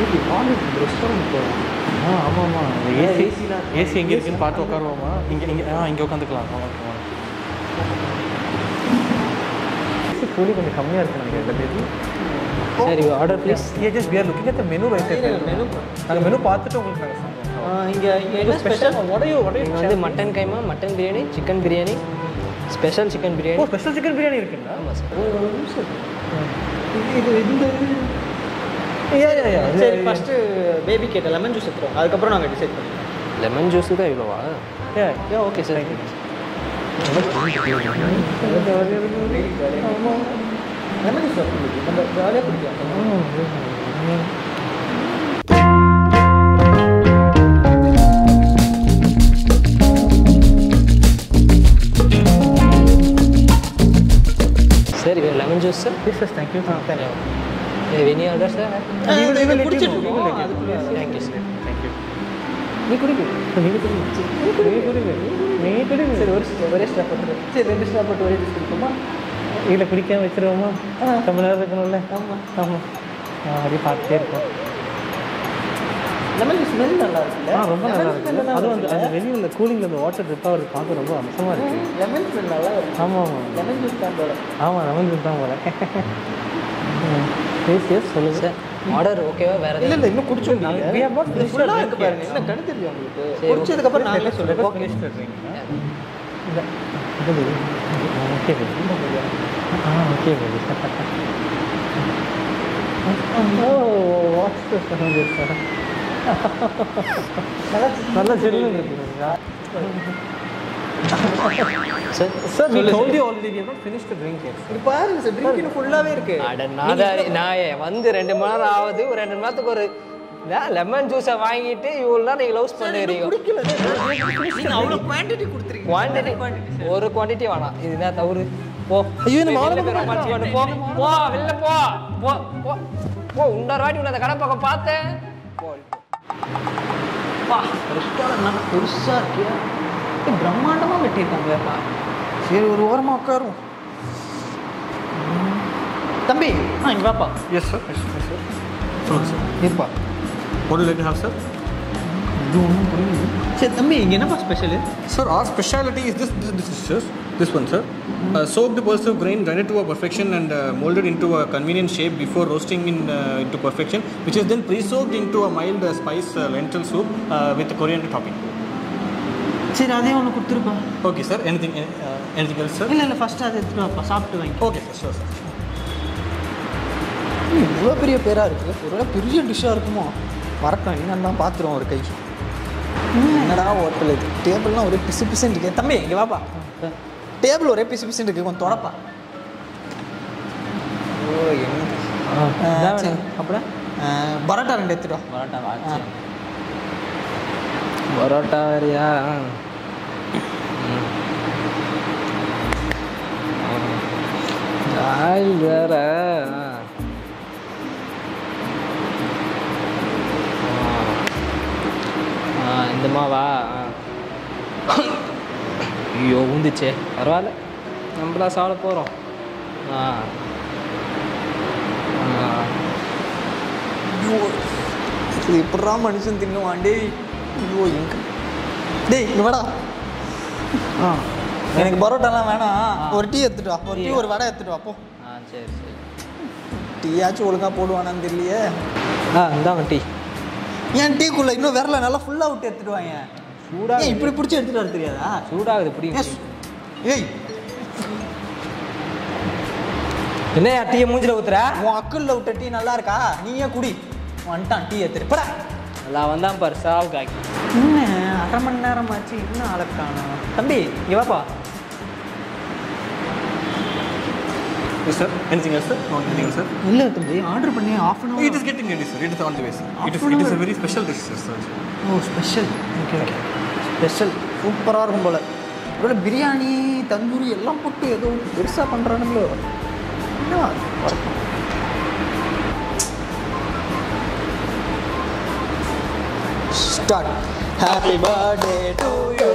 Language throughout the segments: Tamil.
ரெஸ்டாரண்ட் போகலாம் ஆ ஆமாம் ஆமாம் ஏசி ஏசி எங்கே இருக்குன்னு பார்த்து உட்காருவோமா இங்கே இங்கே ஆ இங்கே உட்காந்துக்கலாம். ஏசி கூலி கொஞ்சம் கம்மியாக இருக்குன்னு நினைக்கிறேன் பேபி சரி order please a just we are looking at the menu right there menu. நாங்கள் மெனு பார்த்துட்டு உங்களுக்கு நாங்கள் இங்கே இங்கே என்ன ஸ்பெஷல் உடையோ உடையோ வந்து mutton keema mutton biryani chicken biryani special chicken biryani special chicken biryani இருக்குங்களா? ஆமாம் சார் ஒரு நிமிஷம் இது இந்த சரி ஃபஸ்ட்டு பேபி கேட்ட லெமன் ஜூஸ் எடுத்துருவோம். அதுக்கப்புறம் நாங்கள் டிசைட் பண்ணிக்கலாம் லெமன் ஜூஸு தான் இவ்வளோவா? Yeah okay sir lemon juice நம்ம ஜாலியாக குடிக்கலாம். சரி lemon juice sir any order sir குடிச்சிட்டு you. இருக்கோம் We will let you. Thank. நீ குடிங்க நீ குடிங்க நீ குடிங்க நீ குடிங்க சரி ஒரு ஒரே ஸ்டாப் போட்டு சரி ரெண்டு ஸ்டாப் போட்டு ஒரே ஜூஸ் குடிப்போமா? இல்லை குடிக்காம வச்சிருவோமா? ரொம்ப நேரம் இருக்கணும்ல? ஆமாம் ஆமாம் அப்படியே பார்த்துட்டே இருக்கோம் லெமன் ஜூஸ் ஸ்மெல் நல்லா இருக்குல்ல? ஆ ரொம்ப நல்லா இருக்கு. அதுவும் அந்த அந்த வெளியில் கூலிங்கில் அந்த வாட்டர் ட்ரிப் ஆகிறது பார்க்க ரொம்ப அம்சமாக இருக்கு. லெமன் ஸ்மெல் நல்லா இருக்கு ஆமாம் ஆமாம் லெமன் ஜூஸ் தான் போல. ஆமாம் நம்ம தான் போல. எஸ் எஸ் சொல்லுங்க. சார் ஆர்டர் ஓகேவா வேற இல்லை இல்லை இன்னும் குடிச்சோம் நாங்க- we have not finished ஃபுல்லாக இருக்கு பாருங்க. என்ன கணக்கு தெரியும் உங்களுக்கு? சரி, குடிச்சதுக்கப்புறம் நாங்களே சொல்லுவோம் ஓகே இல்லை ஓகே ஆ ஓகே ஓ வாட்ஸ் சார் நல்லா இருக்குங்களா sir sir we told you already we have not finished the drink yet. இது பாருங்க சார் ட்ரிங்க் இன்னும் ஃபுல்லாகவே இருக்கு. அட நாதாரி நான் ஏன் வந்து ரெண்டு மணி நேரம் ஆகுது. ஒரு ரெண்டு மணி நேரத்துக்கு ஒரு லெமன் ஜூஸை வாங்கிட்டு இவ்வளோ நேரம் நீங்கள் லவ்ஸ் பண்ணுறீங்க அவ்வளோ குவான்டிட்டி கொடுத்துருக்கீங்க. குவான்டிட்டி ஒரு குவான்டிட்டி வேணாம். இதுதான் தவறு? போ. ஐயோ, பண்ணு. போ. போ வெளில போ. போ போ. போ வாட்டி உன்னை அந்த கடை பக்கம் பார்த்தேன். போ பா. ரெஸ்டாரண்ட் நல்லா பெருசாக இருக்கு. இது பிரம்மாண்டமாக வெட்டியிருக்காங்க சரி ஒரு ஓரமாக உட்காரும் தம்பி ஆ இங்க வாப்பா yes sir yes, yes, sir சொல்லுங்க சார் இருப்பா like to have sir இது ஒன்றும் புரியுது சரி தம்பி இங்கே என்னப்பா special is this, this, this is sir, this one, sir. Uh, soaked pulse of grain, grind it to a perfection and uh, molded into a convenient shape before roasting in, uh, into perfection, which is then pre-soaked into a mild uh, spice uh, lentil soup uh, with coriander topping. சரி அதே ஒன்று கொடுத்துருப்பா Okay, sir. Anything, uh, anything else, sir? இல்லை இல்லை ஃபஸ்ட்டு அதை எடுத்துட்டு வாப்பா சாப்பிட்டு வாங்கி. Okay, sir. Sure, sir. இவ்வளோ பெரிய பேராக இருக்குது ஒருவேளை பெரிய டிஷ்ஷாக இருக்குமோ? மறக்கம் என்னன்னு தான் பார்த்துருவோம் ஒரு கை என்னடா ஹோட்டல் இது? டேபிள்லாம் ஒரே பிசு பிசுன்னு இருக்கு. தம்பி இங்கே வாப்பா. டேபிள் ஒரே பிசு பிசுன்னு இருக்கு. கொஞ்சம் தொடப்பா ஓ என்ன? சரி. அப்புறம்? பரோட்டா ரெண்டு எடுத்துட்டு வா. பரோட்டா பரோட்டா வேறியா? ஆயில் வேற. ஆ இந்த மாவா. ஐயோ உந்துச்சே பரவாயில்ல. நம்மளா சாப்பிட போகிறோம் ஆ. இது எப்படா மனுஷன் தின்னுவான்? டேய் ஐயோ எங்க டேய் இங்க வாடா. ஆ. எனக்கு பரோட்டாலாம் வேணாம். ஒரு டீ எடுத்துட்டு வா. ஒரு டீ ஒரு வடை எடுத்துட்டு வா போ. ஆ சரி சரி. டீயாச்சும் ஒழுங்கா போடுவானான்னு தெரியலையே. ஆ இந்தாங்க டீ. ஏன் டீக்குள்ள இன்னும் விரல நல்லா ஃபுல்லாக விட்டு எடுத்துட்டு வாங்க? சூடாக இப்படி பிடிச்சி எடுத்துட்டு வர தெரியாதா? சூடாகுது பிடி ஏன் சு- ஏய். என்ன டீயை மூஞ்சில ஊத்துற? உன் அக்குள்ள விட்ட டீ நல்லா இருக்கா? நீயே குடி. வந்துட்டான் டீ எடுத்துட்டு. போடா. நல்லா வந்தான் பாரு சால் காக்கி என்ன? அரை மணி நேரம் ஆச்சு இன்னும் ஆளக்கான தம்பி இங்க வாப்பா. Sir. Anything else, sir? No, anything else, sir? இல்லை தம்பி ஆர்டர் பண்ணி ஆஃப் அன் It is getting ready, sir. It is on the way, sir. It is, Half an it is a hour. very special dish, sir. ஓ ஸ்பெஷல் ஓகே ஓகே ஸ்பெஷல் சூப்பராக இருக்கும் போல ஒருவேளை பிரியாணி தந்தூரி எல்லாம் போட்டு ஏதோ பெருசாக பண்ணுறானுங்களோ என்ன start happy birthday to you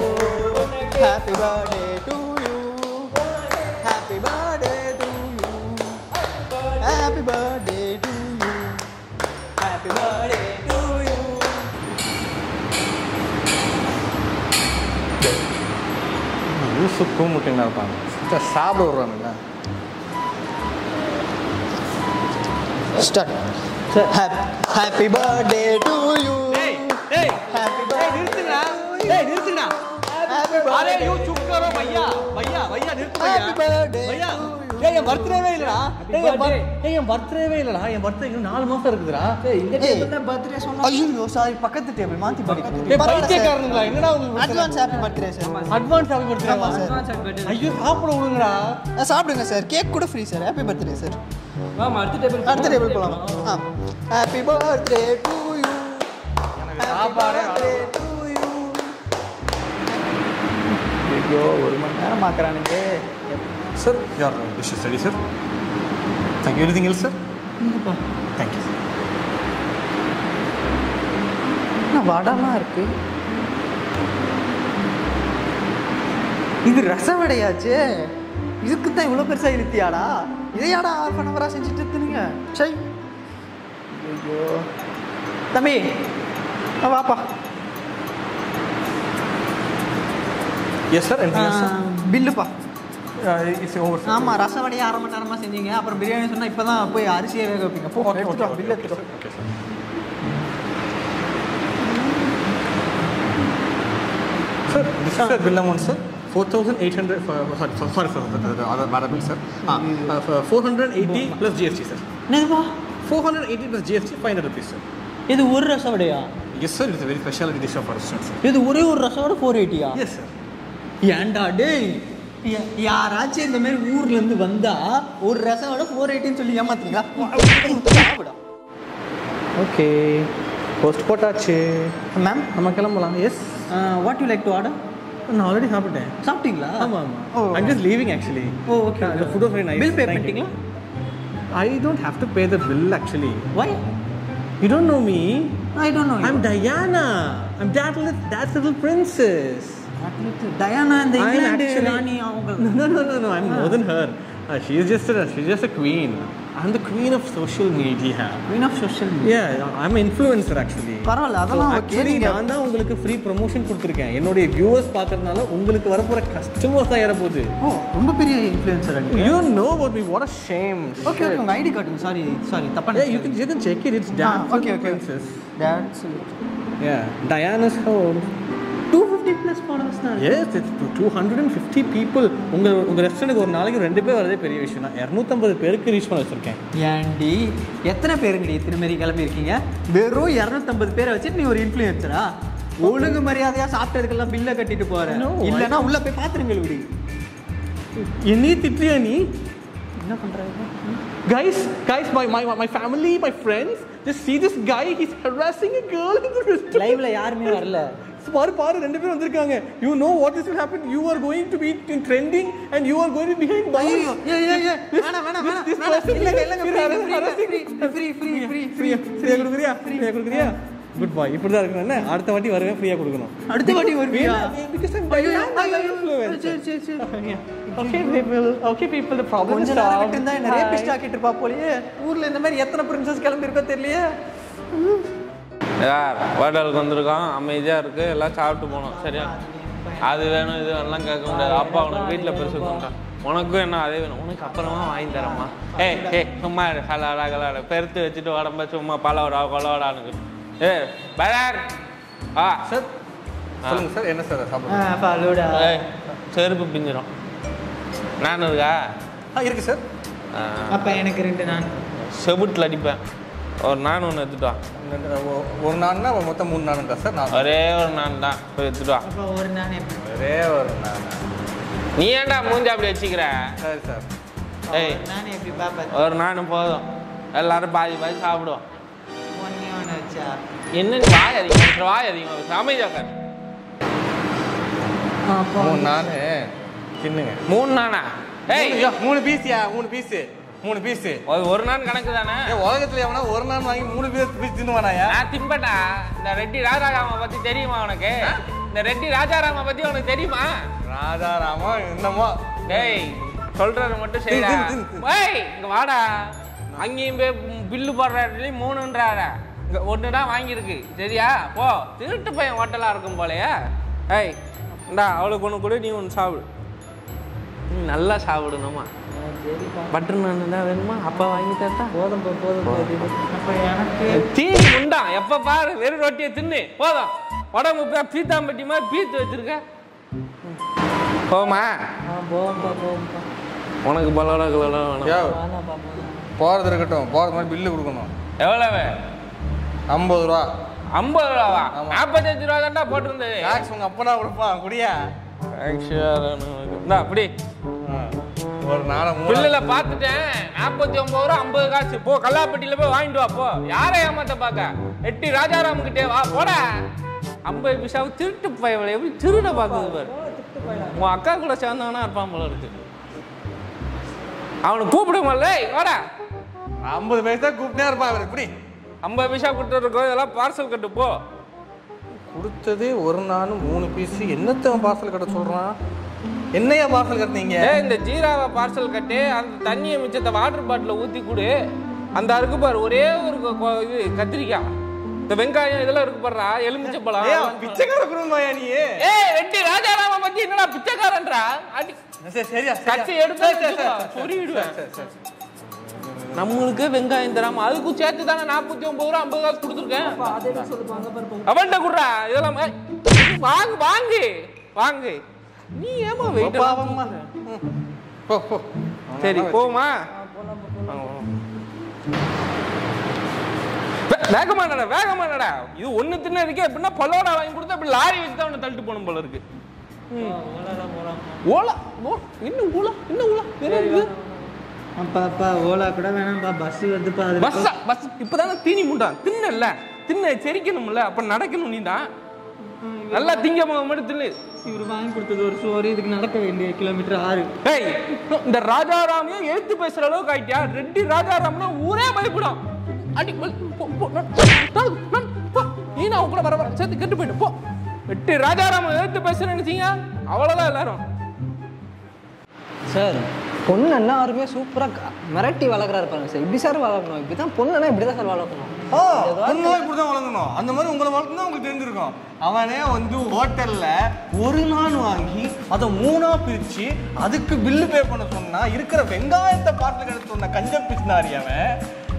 happy birthday to you happy birthday birthday to you. Happy birthday to you. லூசு கூமுட்டுங்களா இருப்பாங்க சாப்பிட விடுறானுங்க start sir happy birthday to you happy birthday நிறுத்துங்கடா. டேய் நிறுத்துங்கடா. அரே யூ சுப் கரோ பையா பையா பையா நிறுத்து என் பர்த்டேவே இல்லடா. ஏய் என் ஏய் என் பர்த்டேவே இல்லடா. என் பர்த்டே இன்னும் நாலு மாசம் இருக்குதுடா. இந்த டேபிள் தான் பர்த்டே சொன்னா ஐயோ சாரி பக்கத்து டேபிள் மாத்தி பைத்தியக்காரனுங்களா? என்னடா உங்களுக்கு advance happy birthday sir advance happy birthday ஆமா சார் ஐயோ சாப்பிட விடுங்கடா. சாப்பிடுங்க சார் கேக் கூட free sir happy birthday sir வாமா அடுத்த டேபிள் அடுத்த டேபிள் போலாம். ஆ. ஹாப்பி பர்த்டே டு யூ ஐயோ ஒரு மணி நேரம் பார்க்குறானுங்க சார் யார் wish study sir thank you anything else sir thank you என்ன வடலாம் இருக்கு? இது ரசவடையாச்சே இதுக்கு தான் இவ்வளோ பெருசாக இழுத்தியாடா? இதையாடா ஆஃப் அன் ஹவராக செஞ்சுட்டு இருக்குதுங்க. சை ஐயோ தம்பி வாப்பா எஸ் சார் சார் பில்லுப்பா இட்ஸ் ஓவர் ஆமாம் ரசவடையை அரை மணி நேரமாக செஞ்சீங்க அப்புறம் பிரியாணி சொன்னால் இப்போ தான் போய் அரிசியை வேக வைப்பீங்க போ எடுத்துட்டு வா பில் எடுத்துட்டு வா. Okay sir Sir, this is the bill amount, sir. 4,800, for, sorry, for, sorry for the, the, the other bad bill, sir. Ah, uh, for 480 plus GST, sir. என்னதுப்பா 480 plus GST, 500 rupees, sir. இது ஒரு ரசவடையா it's a very specialty dish of our restaurant, sir. இது ஒரே ஒரு ரசவடை ஃபோர் எயிட்டியா Yes, sir. ஏன்டா டேய் யா- யாராச்சும் இந்த மாதிரி ஊர்ல இருந்து வந்தா ஒரு ரசம் ஃபோர் எயிட்டின்னு சொல்லி ஏமாத்துறீங்களா ஓகே. போஸ்ட் போட்டாச்சு. மேம் நம்ம கிளம்பலாம். Yes what you like to order நான் ஆல்ரெடி சாப்பிட்டேன். சாப்பிட்டீங்களா? ஆமா ஆமா. ஓ. I'm just leaving actually oh okay food was very nice. Bill pay. பண்ணிட்டீங்களா? I don't have to pay the bill actually. Why You don't know me. I don't know I'm Diana. I'm that little, that little princess. Diana இந்த I'm இங்கிலாந்து actually- ராணி அவங்க No, no, no, no. I'm more than her. Uh, she's just a, she's just a queen. I'm the queen of social media. Queen of social Yeah, I'm an influencer actually. பரவாயில்ல அதெல்லாம் ஓகே ஆக்சுவலி நான் தான் உங்களுக்கு ஃப்ரீ ப்ரொமோஷன் கொடுத்துருக்கேன் என்னுடைய வியூவர்ஸ் பார்க்கறதுனால உங்களுக்கு வரப்போற கஸ்டமர்ஸ் ஏறப்போகுது ஓ ரொம்ப பெரிய influencer you know what a shame okay okay உங்க ஐடி காட்டுங்க சாரி சாரி தப்பா you can check it. It's Ah, dance okay, okay. princess. That's Yeah, Diana's home. 250 plus followers தான் Yes, it's two hundred and fifty people உங்கள் உங்கள் ரெஸ்டாரண்ட்டுக்கு ஒரு நாளைக்கு ரெண்டு பேர் வரதே பெரிய விஷயம் தான் இரநூத்தம்பது பேருக்கு ரீச் பண்ண வச்சுருக்கேன். ஏண்டி எத்தனை பேருங்கடி இத்தனை மாரி கிளம்பி இருக்கீங்க? வெறும் இரநூத்தம்பது பேரை வச்சுட்டு நீ ஒரு இன்ஃப்ளூயன்சரா ஒழுங்கு மரியாதையா சாப்பிட்டதுக்கெல்லாம் பில்லை கட்டிட்டு போற. No, இல்லைன்னா உள்ள போய் பாத்துருங்க விடி என்னையே திட்டியா நீ? என்ன பண்றாங்க Guys, guys, my, my, my family, my friends, just see this guy, he's harassing a girl in the restaurant. லைவ்ல யாருமே வரல. பாரு பாரு ரெண்டு பேரும் வந்திருக்காங்க you know what is will happen you are going to be in trending and you are going behind ஐயோ ஏ ஏ ஏ this வேணாம். person இல்லங்க இல்லங்க ஃப்ரீ ஃப்ரீ ஃப்ரீ ஃப்ரீ ஃப்ரீயா கொடுக்குறியா ஃப்ரீயா கொடுக்குறியா குட் பாய் இப்படி தான் இருக்கணும் என்ன அடுத்த வாட்டி வருவேன் ஃப்ரீயா கொடுக்கணும் அடுத்த வாட்டி வருவியா. சரி சரி சரி Okay, people. Okay, people. The problem கொஞ்ச நேரம் solved. விட்டு இருந்தா என்ன ரேபிஸ்ட் ஆக்கிட்டு இருப்பா போலயே ஊர்ல இந்த மாதிரி எத்தனை பிரின்சஸ் கிளம்பி இருக்கோ தெரியலையே யார் ஹோட்டலுக்கு வந்திருக்கோம். அமைதியாக இருக்குது எல்லாம் சாப்பிட்டு போகணும் சரியா? அது வேணும் இது வேணும்லாம் கேட்க முடியாது. அப்பா உனக்கு வீட்டில் பெருசு பண்ணுறான் உனக்கும் என்ன அதே வேணும். உனக்கு அப்புறமா வாங்கி தரேம்மா. ஏய் ஏய் சும்மா கலாடா கலாடா பெருத்து வச்சுட்டு உடம்ப சும்மா பலவடா கொலவடான்னு ஏ பயார் ஆ. சார் சொல்லுங்க சார். என்ன சார் சாப்பிடுங்க செருப்பு பிஞ்சிரும். நான் இருக்கா ஆ இருக்கு சார். அப்ப எனக்கு ரெண்டு நான் செபுட்டில் அடிப்பேன். ஒரு நான் ஒன்று எடுத்துட்டு வா. இந்த- ஒ- ஒரு நாள்னா மொத்தம் மூணு நாளுங்களா சார்? நான் ஒரே ஒரு நான் தான். போய் எடுத்துட்டு வா. அப்ப ஒரு நான் ஒரே ஒரு நாள். நீ ஏன்டா மூஞ்சி அப்படி வச்சுக்கிற? சரி சார். ஏய் நான் ஒரு நானும் போதும். எல்லாரும் பாதி பாதி சாப்பிடுவோம். என்ன வாய் அதிகம் வாய் அதிகம் உட்காரு. மூணு நாள். தின்னுங்க. மூணு நானா ஏய் மூணு பீஸ்யா மூணு பீஸ். மூணு பீஸ் ஒரு- ஒரு நாள் கணக்கு தானே? உலகத்துல எவனா ஒரு நாள் வாங்கி மூணு பீஸ் பீஸ் தின்னுவானாயா நான் திம்பட்டா. இந்த ரெட்டி ராஜாராம பத்தி தெரியுமா உனக்கு? இந்த ரெட்டி ராஜாராம பத்தி உனக்கு தெரியுமா? ராஜாராமா என்னமோ? டேய் சொல்றது மட்டும் தின்னு. ஏய் இங்க வாடா. அங்கேயும் போய் பில்லு போடுற இடத்துலயும் மூணுன்றாட இங்க ஒன்று தான் வாங்கியிருக்கு. சரியா? போ. திருட்டு பையன் ஹோட்டலாக இருக்கும் போலயே. ஏய் இந்தா அவளுக்கு ஒன்று கொடு நீ ஒன்று சாப்பிடு. நல்லா சாப்பிடணுமா? பட்டர் நான் தான் வேணுமா? அப்பா வாங்கி தரட்டா போதும் போதும் தீனி முண்டா எப்ப பாரு வெறும் ரொட்டியை தின்னு. போதும். உடம்பு பீத்தாம்பட்டி மாதிரி பீத்து வச்சிருக்க. போமா. உனக்கு பலோட கிலோட வேணும். போகிறது இருக்கட்டும். போகிறது மாதிரி பில்லு கொடுக்கணும். எவ்வளவு? ஐம்பது ரூபா. ஐம்பது ரூபாவா. நாற்பத்தஞ்சு ரூபா தான்டா போட்டிருந்தது. டாக்ஸ் உங்கள் அப்பனா கொடுப்பான் குடியா. இந்தா அப்படி ஒரு நாளை பில்லுல பார்த்துட்டேன். நாற்பத்தி ஒன்பது ரூபா ஐம்பது காசு. போ கல்லாப்பட்டியில போய் வாங்கிட்டு வா போ. யாரை ஏமாத்த பார்க்க? எட்டி ராஜாராம் கிட்டே வா போடா. ஐம்பது பைசாவை திருட்டு எப்படி திருட பார்க்குது பாரு. உன் அக்கா கூட சேர்ந்தவனா இருப்பான் போல இருக்கு. அவனை கூப்பிடுமல்ல வாடா. ஐம்பது பைசா கூப்பிட்டே இருப்பான் அவர் ஐம்பது பைசா கொடுத்து இருக்கோம். இதெல்லாம் பார்சல் கட்டு போ. கொடுத்ததே ஒரு நாள் மூணு பீஸ் என்னத்த பார்சல் கட்ட சொல்கிறான் என்னையா பார்சல் கட்டினீங்க? இந்த ஜீராவை பார்சல் கட்டு அந்த தண்ணியை மிச்சத்தை வாட்டர் பாட்டில ஊற்றி கொடு. அந்த இருக்கு பாரு ஒரே ஒரு இது கத்திரிக்காய். இந்த வெங்காயம் இதெல்லாம் இருக்கு பாருடா எலுமிச்சை பழம். பிச்சைக்கார குடும்பமாயா நீ? ஏய் ரெட்டி ராஜாராம பத்தி என்னடா பிச்சைக்காரன்றா? அடி. சரி, சரியா கட்சி எடுத்து சொல்லிடுவேன் நம்மளுக்கு வெங்காயம் தராம அதுக்கும் சேர்த்து தானே நாற்பத்தி ஒன்பது ரூபா ஐம்பது காசு கொடுத்துருக்கேன். அவன்கிட்ட குடுறா இதெல்லாம் வாங்கு வாங்கு வாங்கு. நீ ஏமா வெயிட். போ போ. சரி போமா. வேகமா நட வேகமா நட இது ஒண்ணு தின்ன இருக்கே எப்படின்னா பல்லோட வாங்கி கொடுத்தா இப்படி லாரி வச்சு தான் அவனை தள்ளிட்டு போகணும் போல இருக்கு. ஓலா ஓ இன்னும் ஓலா இன்னும் ஓலா? என்ன இருக்குது அப்பா, அப்பா, ஓலா கூட வேணாம்ப்பா. பஸ் வருதுப்பா அதுல பஸ் பஸ் இப்பதானே தீனி முண்டான் தின்னல தின்ன செரிக்கணும்ல. அப்ப நடக்கணும் நீ தான் நல்லா திங்க மட்டும் தின்னு. இவர் வாங்கி கொடுத்தது ஒரு சோறு. இதுக்கு நடக்க வேண்டிய கிலோமீட்டர் ஆறு. ஏய் இந்த ராஜாராமையும் எழுத்து பேசுற அளவுக்கு ஆயிட்டியா? ரெட்டி ராஜாராம்னா ஊரே பயப்படும். அடி. நீ நான் கூட வர வர சேர்த்து கெட்டு போயிட்டு போ. வெட்டி ராஜாராம எழுத்து பேசுறேன்னு நினைச்சீங்க அவ்வளவுதான் எல்லாரும். சார் பொண்ணுன்னா யாருமே சூப்பராக மிரட்டி வளர்க்குறாரு பாருங்க சார். இப்படி சார் வளர்க்கணும் இப்படி தான் பொண்ணுன்னா இப்படி தான் சார் வளர்க்கணும். ஆ, பொண்ணுலாம் இப்படி தான் வளர்க்கணும். அந்த மாதிரி உங்களை வளர்த்துனா உங்களுக்கு தெரிஞ்சிருக்கும். அவனே வந்து ஹோட்டல்ல ஒரு நாள் வாங்கி அதை மூணா பிரிச்சு அதுக்கு பில்லு பே பண்ண சொன்னா இருக்கிற வெங்காயத்தை பாட்டில் எடுத்து சொன்ன கஞ்ச பிசினாரி அவன்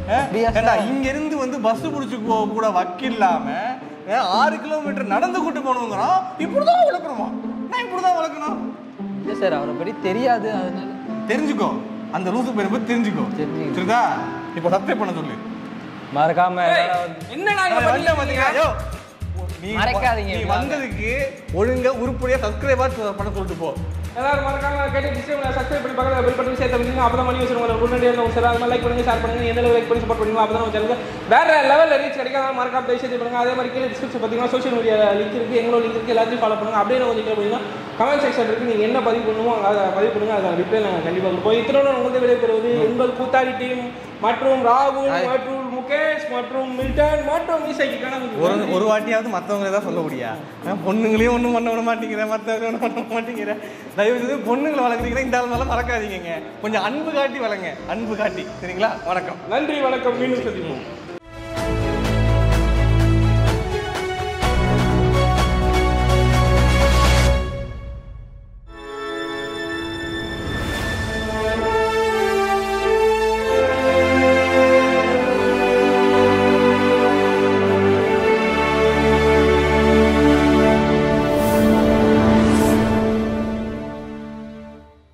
ஆ, அப்படியா சார்? ஏண்டா, இங்க இருந்து வந்து பஸ் பிடிச்சி போக கூட வக்கு இல்லாம ஆ, ஆறு கிலோமீட்டர் நடந்து கூட்டு போகணுங்கிறான் இப்படிதான் வளர்க்கணுமா? நான் இப்படிதான் வளர்க்கணும். இல்லை சார் அவரை பற்றி தெரியாது. அதனால தெரிஞ்சுக்கோ. அந்த லூசு பேரை பத்தி தெரிஞ்சுக்கோ. சரிதா இப்போ சப்ஸ்கிரைப் பண்ண சொல்லு. மறக்காம என்னடா நீ மறக்காதீங்க நீ இப்படி வந்ததுக்கு ஒழுங்கா உருப்படியா சப்ஸ்கிரைபர் பண்ண சொல்லிட்டு போ. எல்லாரும் மறக்காம கேட்டு டிஸ்கிரிப்ஷன்ல சப்ஸ்கிரைப் பண்ணி பக்கத்துல பெல் பட்டன் சேர்த்து வைங்க. அப்பதான் மணி வச்சு உங்களை உடனடியாக நம்ம சார் லைக் பண்ணுங்க ஷேர் பண்ணுங்க. எந்த லைக் பண்ணி சப்போர்ட் பண்ணுங்க அப்பதான் நம்ம சேனலுக்கு வேற லெவல்ல ரீச் கிடைக்காத மறக்காம பேசி பண்ணுங்க. அதே மாதிரி கீழே டிஸ்கிரிப்ஷன் பார்த்தீங்கன்னா சோஷியல் மீடியா லிங்க் இருக்கு. எங்களோட லிங்க் இருக்கு. எல்லாத்தையும் ஃபாலோ பண்ணுங்க. அப்படியே கொஞ்சம் கீழே போனீங்கன்னா கமெண்ட் செக்ஷன் இருக்கு. நீங்க என்ன பதிவு பண்ணுமோ அதை பதிவு பண்ணுங்க. அதை ரிப்ளை நாங்கள் கண்டிப்பாக கொடுப்போம். இத்தனோட உங்களுக்கு விடைபெறுவது உங்கள் கூத்தாடி டீம் மற்றும் ராகுல் மற்றும் முகேஷ் மற்றும் மில்டன் மற்றும் இசைக்கு ஒரு ஒரு வாட்டியாவது மற்றவங்களே தான் சொல்ல முடியா? பொண்ணுங்களையும் ஒன்றும் பண்ண விட மாட்டேங்கிற மற்றவங்க ஒன்றும் பண்ண மாட்டேங்கிற தயவு செய்து பொண்ணுங்களை வளர்க்குறீங்கன்னா இந்த ஆள் மறக்காதீங்க. கொஞ்சம் அன்பு காட்டி வளங்க அன்பு காட்டி. சரிங்களா? வணக்கம். நன்றி வணக்கம். மீண்டும் சந்திப்போம்.